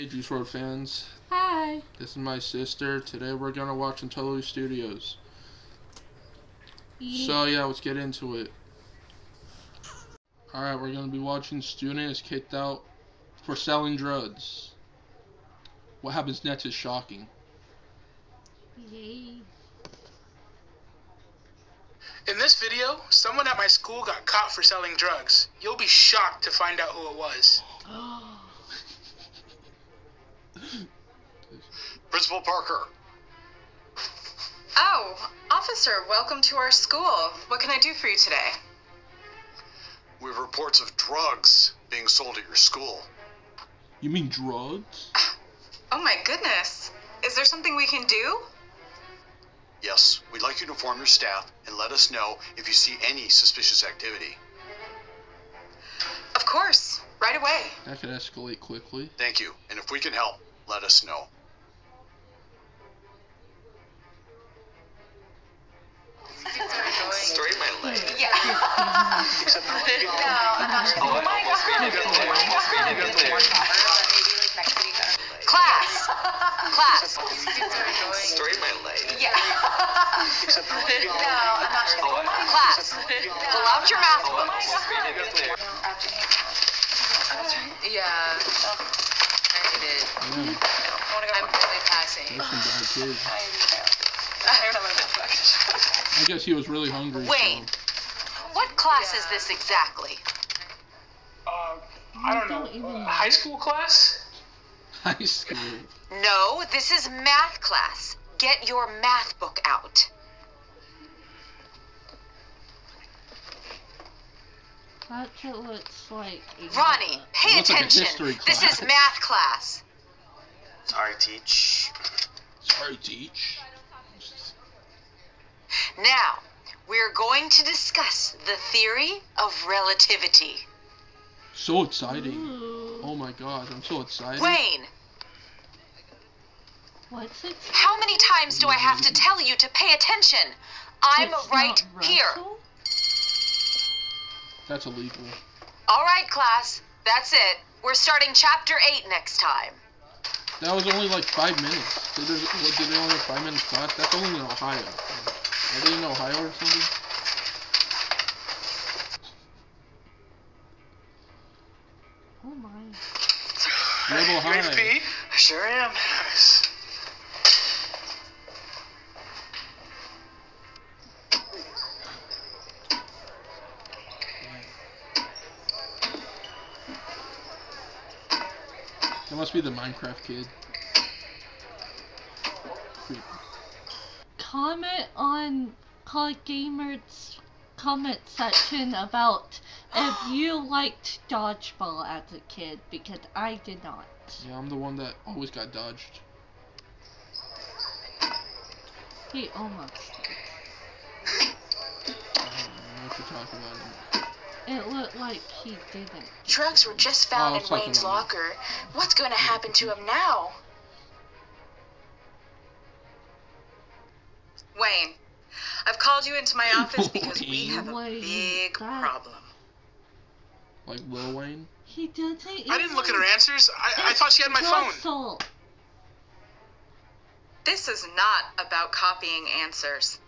Hey Juice WRLD fans, Hi. this is my sister. Today we're gonna watch Totally Studios. Yeah. So yeah, let's get into it. Alright, we're gonna be watching student is kicked out for selling drugs. What happens next is shocking. Yay. In this video, someone at my school got caught for selling drugs. You'll be shocked to find out who it was. Principal Parker. Oh, officer, welcome to our school. What can I do for you today? We have reports of drugs being sold at your school. You mean drugs? Oh my goodness. Is there something we can do? Yes, we'd like you to inform your staff and let us know if you see any suspicious activity. Of course, right away. That could escalate quickly. Thank you, and if we can help, let us know. No, I'm not sure. Class. Pull out your math books. Yeah. I need it. Yeah, I'm really passing. there's some bad kids. I don't know. I guess he was really hungry. so- Wayne. What class is this exactly? Uh, I don't don't even know. know. Uh, high school class? High school. No, this is math class. Get your math book out. That's what it looks like. Ronnie, pay Looks like a attention. history This is math class. Sorry, teach. Sorry, teach. Now, we're going to discuss the theory of relativity. So exciting. Ooh. Oh my god, I'm so excited. Wayne, What's it? how many times do I have to tell you to pay attention? I'm It's right here. Russell? That's illegal. All right, class. That's it. We're starting chapter 8 next time. That was only like five minutes. Did, there, what, did they only have five minutes class? That's only in Ohio. Are they in Ohio or something? Oh my. Rebel You High. pee? I sure am. Must be the Minecraft kid. Comment on Cod Gamer's comment section about if you liked dodgeball as a kid because I did not. Yeah, I'm the one that always got dodged. He almost did. I don't know what you're talking about. It looked like he didn't. Drugs were just Oh, found let's in Wayne's locker. What's going to happen to him now? Wayne, I've called you into my office because we have a Wayne, big that- problem. Like Lil Wayne. He doesn't. I didn't look at her answers. I, I thought she had my phone. Russell. This is not about copying answers.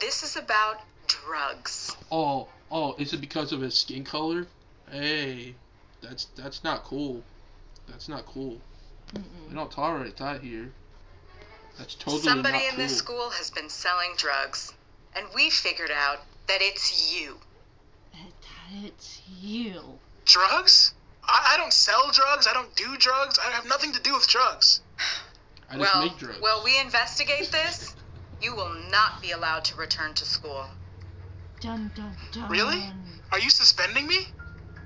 This is about drugs. Oh, oh, is it because of his skin color? Hey, that's that's not cool. That's not cool. We Mm-mm. don't tolerate that here. That's totally Somebody not in cool. this school has been selling drugs, and we figured out that it's you. It- It's you. Drugs? I, I don't sell drugs. I don't do drugs. I have nothing to do with drugs. I just well, make drugs. well, we investigate this. You will not be allowed to return to school. Dun dun dun. Really? Are you suspending me?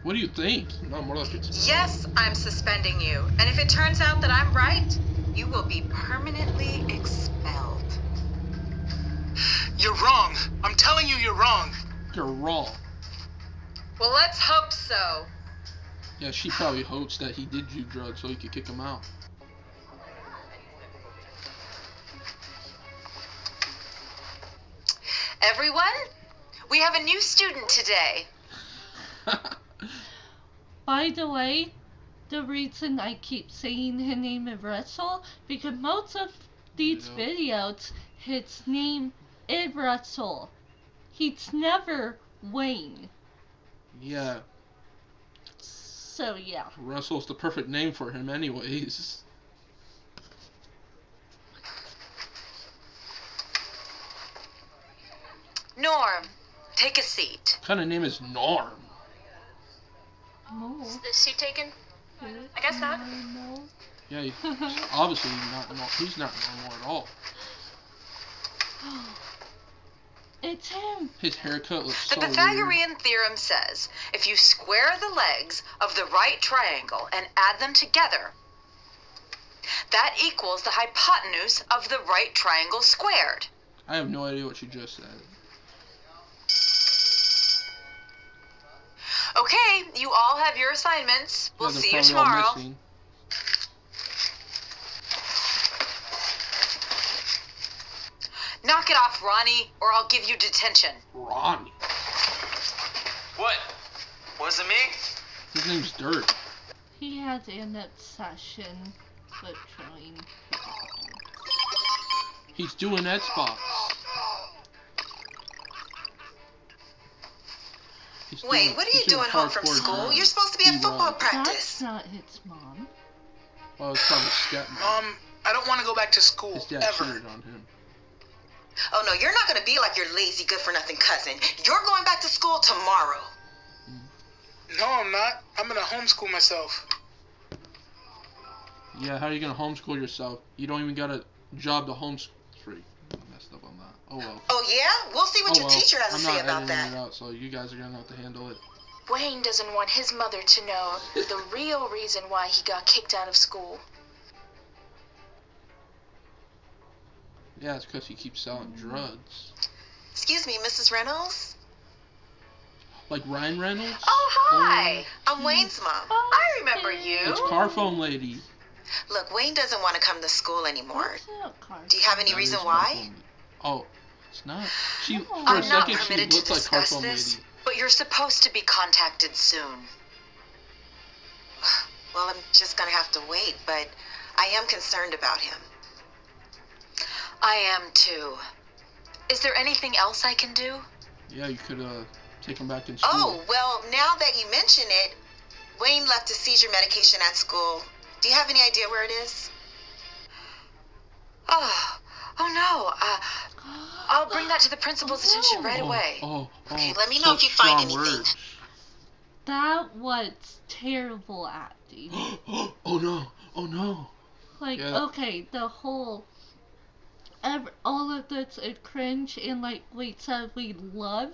What do you think? No, more like it's. Yes, I'm suspending you, and if it turns out that I'm right, you will be permanently expelled. You're wrong. I'm telling you, you're wrong. You're wrong. Well, let's hope so. Yeah, she probably hopes that he did do drugs so he could kick him out. Everyone, we have a new student today. By the way, the reason I keep saying his name is Russell because most of these Yeah. videos, his name is Russell. He's never Wayne. Yeah, So yeah. Russell's the perfect name for him, anyways. Norm, take a seat. What kind of name is Norm? No. Is the seat taken? I guess not. No. Yeah, he- obviously not. nor- He's not normal at all. It's him. His haircut looks The so weird. Pythagorean theorem says if you square the legs of the right triangle and add them together, that equals the hypotenuse of the right triangle squared. I have no idea what you just said. Okay, you all have your assignments. We'll Yeah, see you tomorrow. Knock it off, Ronnie, or I'll give you detention. Ronnie. What? Was it me? His name's Dirt. He has an obsession with trying. He's doing Xbox. He's Wait, what are you he's doing home from school? drums. You're supposed to be at He football runs. practice. That's not his mom. Well, it's probably stepmom. Um, I don't want to go back to school His dad ever. cheated on him. Oh no, you're not gonna be like your lazy, good for nothing cousin. You're going back to school tomorrow. No, I'm not. I'm gonna homeschool myself. Yeah, how are you gonna homeschool yourself? You don't even got a job to homeschool. Free. I messed up on that. Oh well. Oh yeah? We'll see what oh your well. teacher has to I'm say about that. it out, so you guys are gonna have to handle it. Wayne doesn't want his mother to know the real reason why he got kicked out of school. Yeah, it's because he keeps selling drugs. Excuse me, Mrs. Reynolds? Like Ryan Reynolds. Oh hi. I'm Wayne's mom. Oh, I remember you. It's car phone lady. Look, Wayne doesn't want to come to school anymore. What's that card? Do you have any reason is why? Car Phone- Oh, it's not. She No. for a I'm not second she permitted to looked like car discuss this, lady. but you're supposed to be contacted soon. Well, I'm just gonna have to wait, but I am concerned about him. I am too. Is there anything else I can do? Yeah, you could uh take him back in school. Oh, well, now that you mention it, Wayne left his seizure medication at school. Do you have any idea where it is? Oh, oh no. Uh, I'll bring that to the principal's attention right oh, away. Oh, oh, Okay, let me know if you find anything. words. That was terrible acting. oh no! Oh no! Like, Yeah. okay, the whole. Ev- all of this is cringe, and like we said, we love.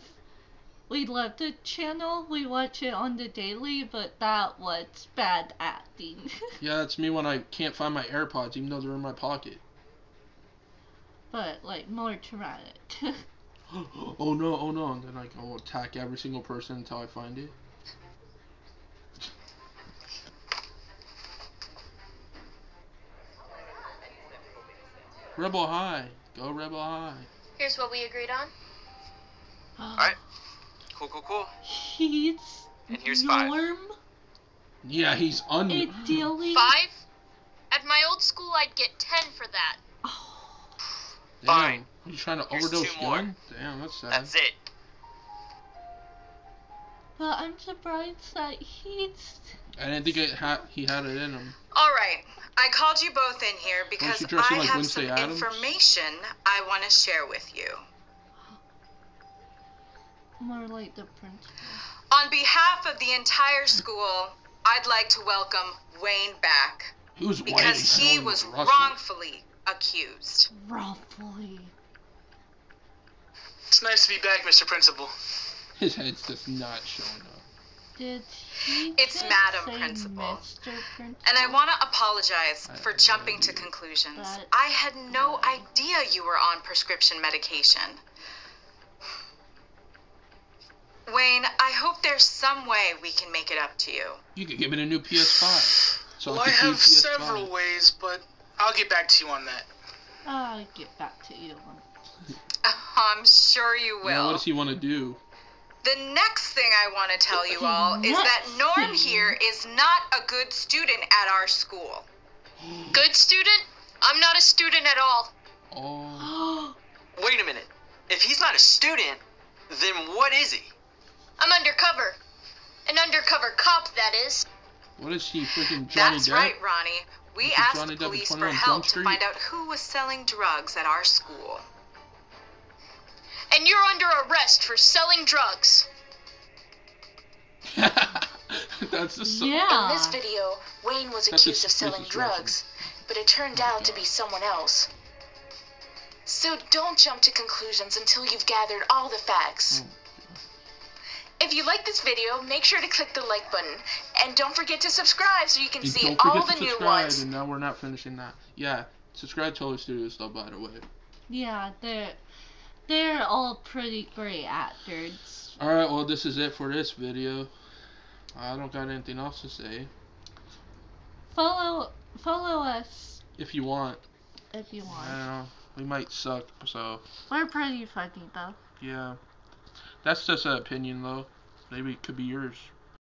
We love the channel, we watch it on the daily, but that was bad acting. Yeah, that's me when I can't find my AirPods, even though they're in my pocket. But, like, more dramatic. oh no! Oh no! And then I go attack every single person until I find it. Rebel High, go Rebel High. Here's what we agreed on. Oh. Alright. Cool, cool, cool. He's. And here's five. Norm. Yeah, he's un. Ideally. Five? At my old school, I'd get ten for that. Oh, Damn, Fine. You trying to Here's overdose two more. gun? Damn, that's sad. That's it. but I'm surprised that he's. I didn't think it had. He had it in him. All right. I called you both in here because I like have Wednesday some Addams? information I want to share with you. More like the principal. On behalf of the entire school, I'd like to welcome Wayne back Who's because Wayne? I he was wrongfully accused. Roughly. It's nice to be back, Mr. Principal. His head's just not showing up. Did he It's just Madam say Principal. Mr. Principal? And I want to apologize I- for I jumping to conclusions. But- I had no idea you were on prescription medication. Wayne, I hope there's some way we can make it up to you. You could give it a new PS5. So well, I could have PS5. several ways, but I'll get back to you on that. I'll get back to you. on- I'm sure you Yeah, what will. does he want to do? The next thing I want to tell you all is that Norm here is not a good student at our school. Good student? I'm not a student at all. Oh. Wait a minute. If he's not a student, then what is he? I'm undercover. An undercover cop, that is. What is he, freaking Johnny That's Depp? right, Ronnie. We Like asked Johnny Depp in police for help to find out who was selling drugs at our school. And you're under arrest for selling drugs. That's the so- Yeah. In this video, Wayne was That's accused of selling his drugs, but it turned out to be someone else. So don't jump to conclusions until you've gathered all the facts. Oh. If you like this video, make sure to click the like button. And don't forget to subscribe so you can And see don't forget all the to new subscribe, ones. And now we're not finishing that. Yeah, subscribe to Total Studios though, by the way. Yeah, they're they're all pretty great actors. Alright, well this is it for this video. I don't got anything else to say. Follow follow us If you want. if you I want. don't know. We might suck, so We're pretty funny though. yeah. That's just an opinion though. Maybe it could be yours.